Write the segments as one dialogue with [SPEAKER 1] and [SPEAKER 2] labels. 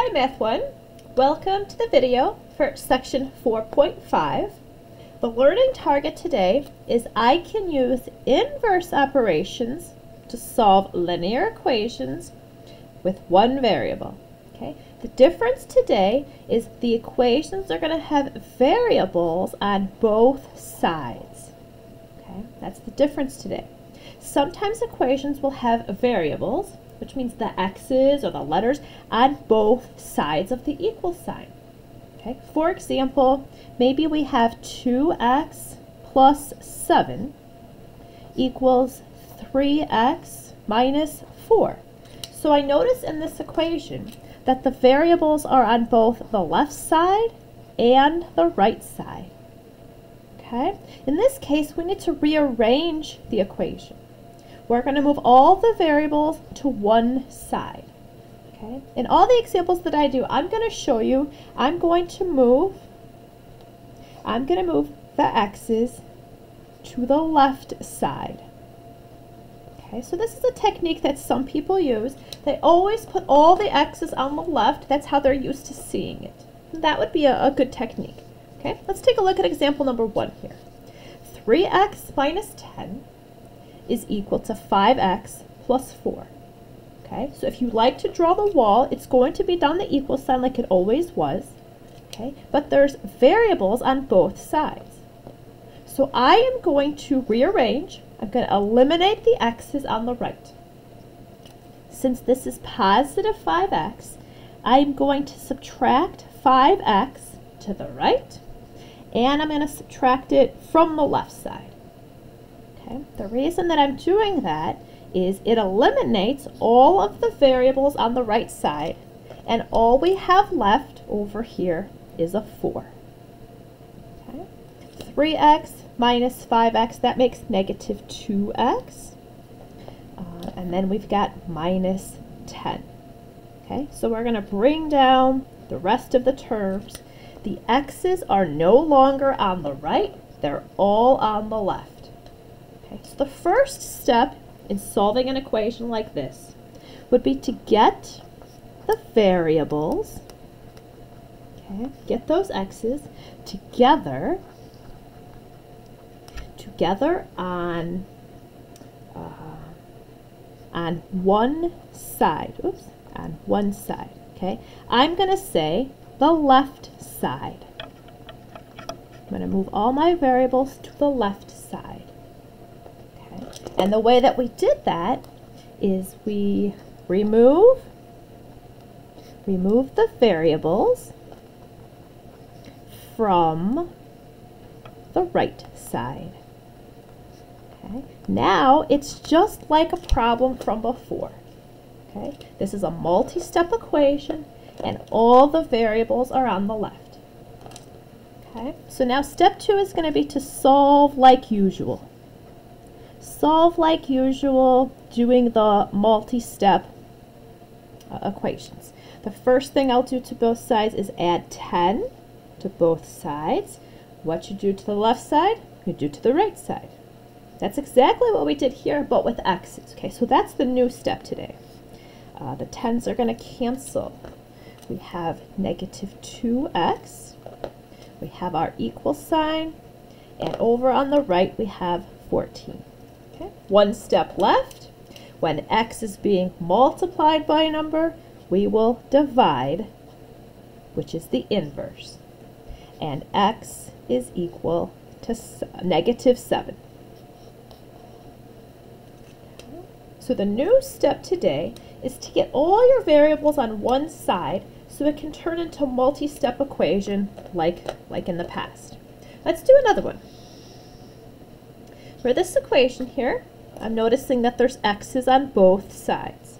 [SPEAKER 1] Hi Math 1. Welcome to the video for section 4.5. The learning target today is I can use inverse operations to solve linear equations with one variable. Okay. The difference today is the equations are going to have variables on both sides. Okay. That's the difference today. Sometimes equations will have variables which means the x's or the letters on both sides of the equal sign. Okay, for example, maybe we have 2x plus 7 equals 3x minus 4. So I notice in this equation that the variables are on both the left side and the right side. Okay, in this case, we need to rearrange the equation we're going to move all the variables to one side. Okay. In all the examples that I do, I'm going to show you, I'm going to move, I'm going to move the x's to the left side. Okay, so this is a technique that some people use. They always put all the x's on the left. That's how they're used to seeing it. That would be a, a good technique. Okay, let's take a look at example number one here. 3x minus 10 is equal to 5x plus 4. Okay, so if you like to draw the wall, it's going to be down the equal sign like it always was. Okay, but there's variables on both sides. So I am going to rearrange. I'm going to eliminate the x's on the right. Since this is positive 5x, I'm going to subtract 5x to the right, and I'm going to subtract it from the left side. Okay? The reason that I'm doing that is it eliminates all of the variables on the right side and all we have left over here is a 4. Okay? 3x minus 5x, that makes negative 2x. Uh, and then we've got minus 10. Okay, so we're going to bring down the rest of the terms. The x's are no longer on the right, they're all on the left. Okay, so the first step in solving an equation like this would be to get the variables, okay, get those x's together, together on uh, on one side. Oops, on one side. Okay, I'm going to say the left side. I'm to move all my variables to the left side. And the way that we did that is we remove, remove the variables from the right side. Okay. Now it's just like a problem from before. Okay. This is a multi-step equation and all the variables are on the left. Okay. So now step two is going to be to solve like usual solve like usual, doing the multi-step uh, equations. The first thing I'll do to both sides is add 10 to both sides. What you do to the left side, you do to the right side. That's exactly what we did here, but with x's. Okay, so that's the new step today. Uh, the 10s are going to cancel. We have negative 2x. We have our equal sign. And over on the right, we have 14. One step left. When x is being multiplied by a number, we will divide, which is the inverse. And x is equal to negative 7. So the new step today is to get all your variables on one side so it can turn into a multi-step equation like, like in the past. Let's do another one. For this equation here, I'm noticing that there's x's on both sides.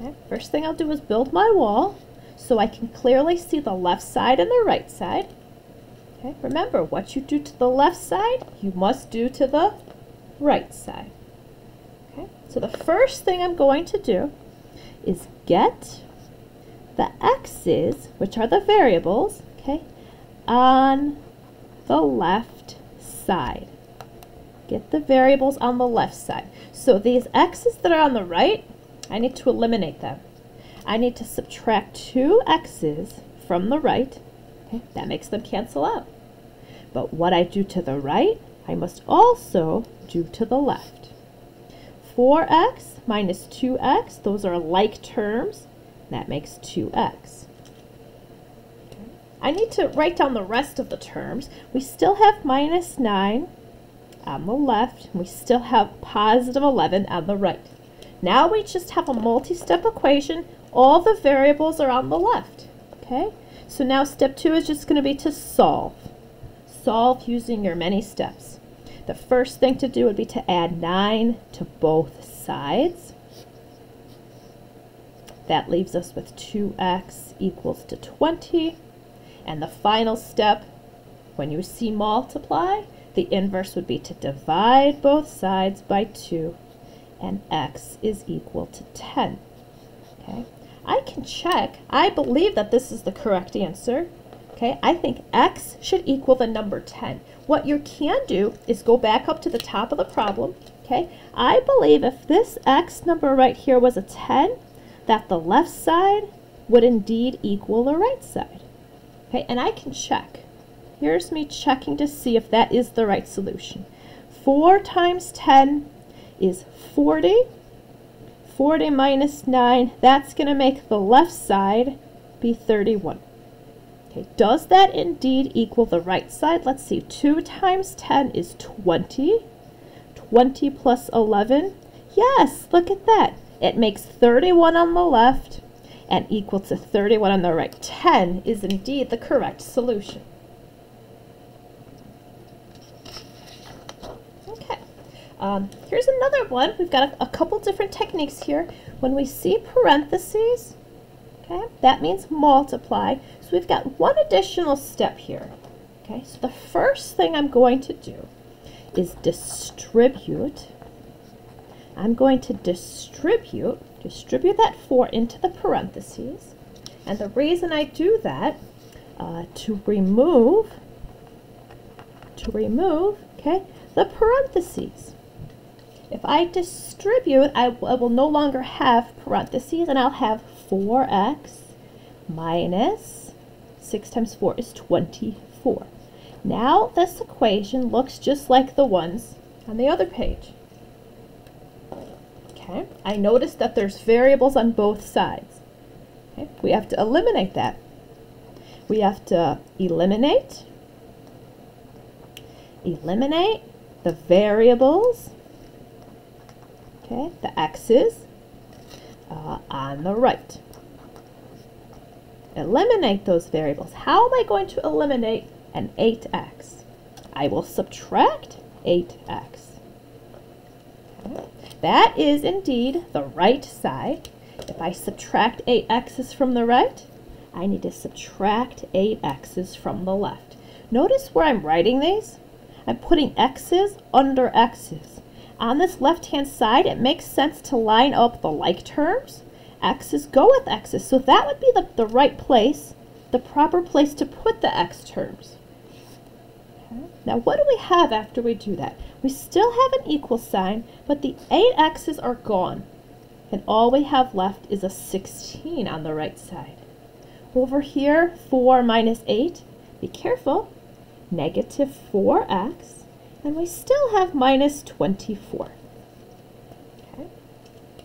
[SPEAKER 1] Okay. First thing I'll do is build my wall so I can clearly see the left side and the right side. Okay. Remember, what you do to the left side, you must do to the right side. Okay. So the first thing I'm going to do is get the x's, which are the variables, okay, on the left side. Get the variables on the left side. So these x's that are on the right, I need to eliminate them. I need to subtract two x's from the right. Okay, that makes them cancel out. But what I do to the right, I must also do to the left. 4x minus 2x, those are like terms. That makes 2x. I need to write down the rest of the terms. We still have minus 9 on the left, we still have positive 11 on the right. Now we just have a multi-step equation. All the variables are on the left, okay? So now step two is just going to be to solve. Solve using your many steps. The first thing to do would be to add 9 to both sides. That leaves us with 2x equals to 20. And the final step, when you see multiply, the inverse would be to divide both sides by 2, and x is equal to 10. Okay, I can check. I believe that this is the correct answer. Okay, I think x should equal the number 10. What you can do is go back up to the top of the problem. Okay, I believe if this x number right here was a 10, that the left side would indeed equal the right side. Okay, and I can check. Here's me checking to see if that is the right solution. 4 times 10 is 40. 40 minus 9, that's going to make the left side be 31. Okay, does that indeed equal the right side? Let's see, 2 times 10 is 20. 20 plus 11, yes, look at that. It makes 31 on the left and equal to 31 on the right. 10 is indeed the correct solution. Okay, um, here's another one. We've got a, a couple different techniques here. When we see parentheses, okay, that means multiply. So we've got one additional step here. Okay, so the first thing I'm going to do is distribute. I'm going to distribute distribute that 4 into the parentheses. And the reason I do that, uh, to remove, to remove, okay, the parentheses. If I distribute, I, I will no longer have parentheses, and I'll have 4x minus 6 times 4 is 24. Now this equation looks just like the ones on the other page. Okay, I notice that there's variables on both sides. Okay, we have to eliminate that. We have to eliminate, eliminate the variables, okay, the x's uh, on the right. Eliminate those variables. How am I going to eliminate an 8x? I will subtract 8x. That is indeed the right side. If I subtract 8 x's from the right, I need to subtract 8 x's from the left. Notice where I'm writing these? I'm putting x's under x's. On this left-hand side, it makes sense to line up the like terms. x's go with x's, so that would be the, the right place, the proper place to put the x terms. Okay. Now, what do we have after we do that? We still have an equal sign, but the 8x's are gone. And all we have left is a 16 on the right side. Over here, 4 minus 8, be careful, negative 4x, and we still have minus 24. Okay.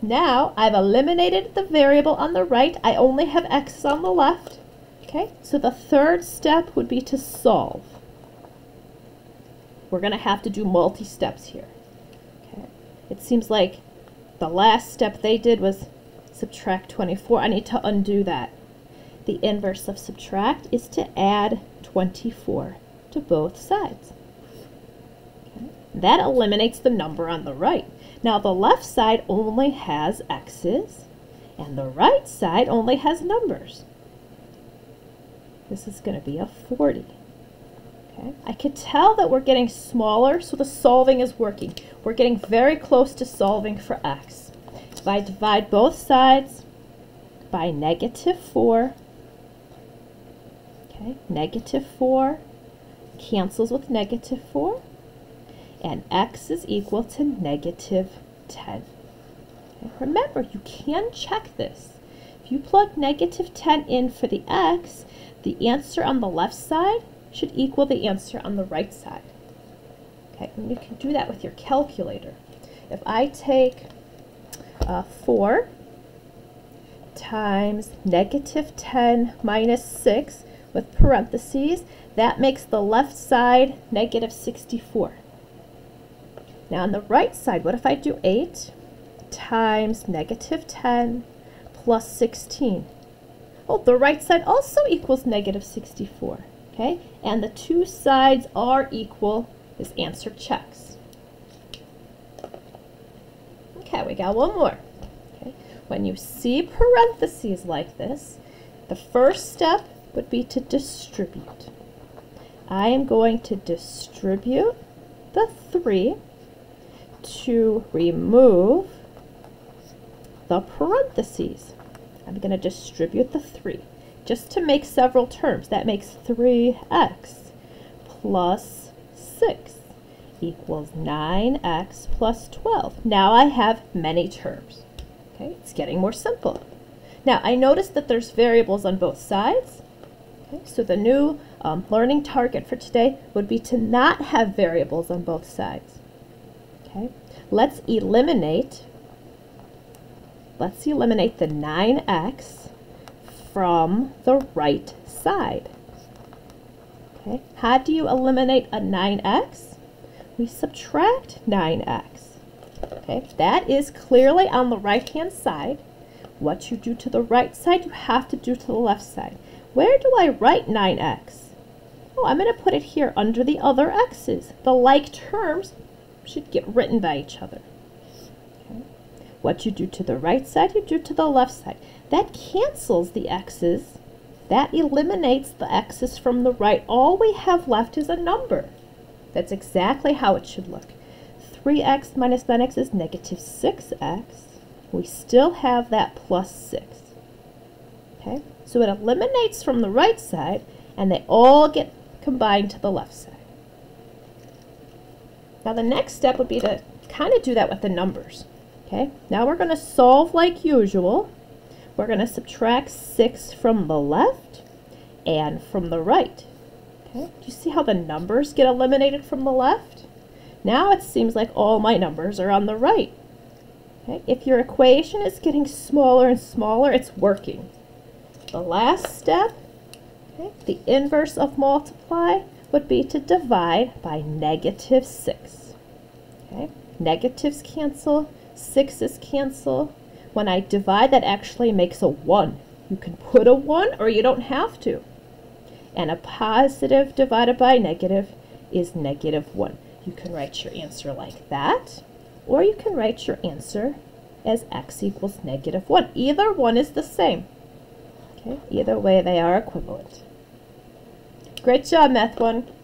[SPEAKER 1] Now, I've eliminated the variable on the right. I only have x's on the left. Okay, so the third step would be to solve. We're going to have to do multi-steps here. Okay. It seems like the last step they did was subtract 24. I need to undo that. The inverse of subtract is to add 24 to both sides. That eliminates the number on the right. Now the left side only has x's and the right side only has numbers. This is going to be a 40. Okay. I could tell that we're getting smaller, so the solving is working. We're getting very close to solving for x. If I divide both sides by negative 4, okay, negative 4 cancels with negative 4, and x is equal to negative 10. Okay. Remember, you can check this. If if you plug negative 10 in for the x, the answer on the left side should equal the answer on the right side. Okay, and you can do that with your calculator. If I take uh, 4 times negative 10 minus 6 with parentheses, that makes the left side negative 64. Now on the right side, what if I do 8 times negative 10 plus 16? Oh, the right side also equals negative 64. Okay, and the two sides are equal. This answer checks. Okay, we got one more. Okay, when you see parentheses like this, the first step would be to distribute. I am going to distribute the 3 to remove the parentheses. I'm going to distribute the 3 just to make several terms. That makes 3x plus 6 equals 9x plus 12. Now I have many terms. Okay, it's getting more simple. Now I notice that there's variables on both sides. Okay, so the new um, learning target for today would be to not have variables on both sides. Okay, let's eliminate, let's eliminate the 9x from the right side. Okay, how do you eliminate a 9x? We subtract 9x. Okay, that is clearly on the right-hand side. What you do to the right side, you have to do to the left side. Where do I write 9x? Oh, I'm going to put it here under the other x's. The like terms should get written by each other. Okay. What you do to the right side, you do to the left side. That cancels the x's. That eliminates the x's from the right. All we have left is a number. That's exactly how it should look. 3x minus 9x is negative 6x. We still have that plus 6. Okay, so it eliminates from the right side, and they all get combined to the left side. Now the next step would be to kind of do that with the numbers. Okay, now we're going to solve like usual. We're going to subtract 6 from the left and from the right. Okay, do you see how the numbers get eliminated from the left? Now it seems like all my numbers are on the right. Okay, if your equation is getting smaller and smaller, it's working. The last step, okay, the inverse of multiply would be to divide by negative 6. Okay, negatives cancel, 6's cancel. When I divide, that actually makes a 1. You can put a 1 or you don't have to. And a positive divided by negative is negative 1. You can write your answer like that, or you can write your answer as x equals negative 1. Either one is the same. Okay, either way they are equivalent. Great job, Math 1.